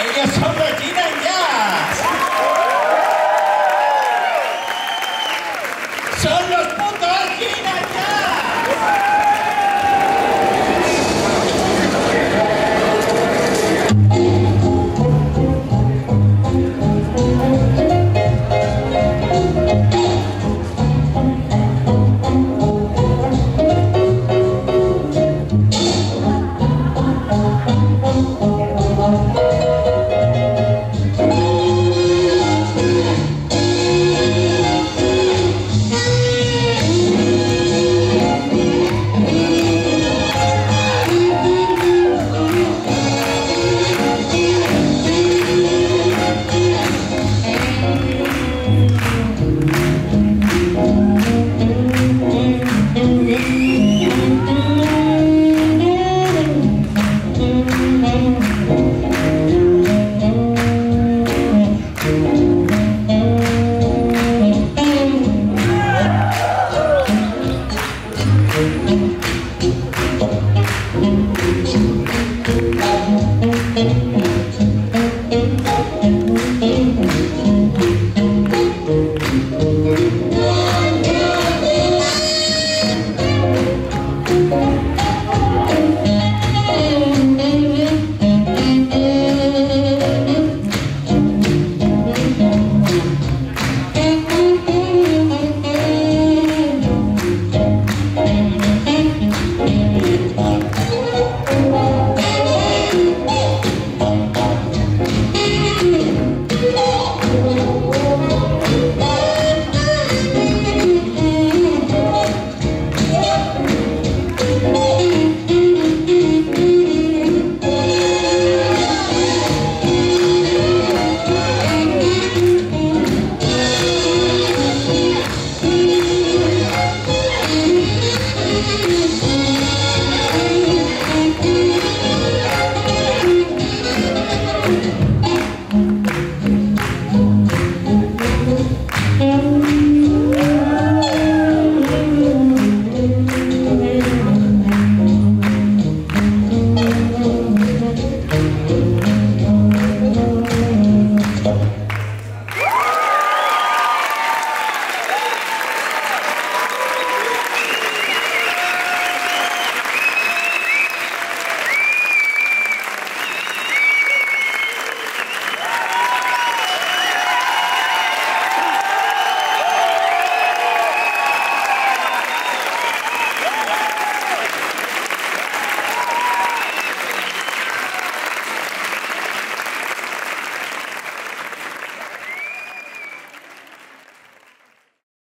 Ellos son Regina Jazz. Son los putos Gina Jazz.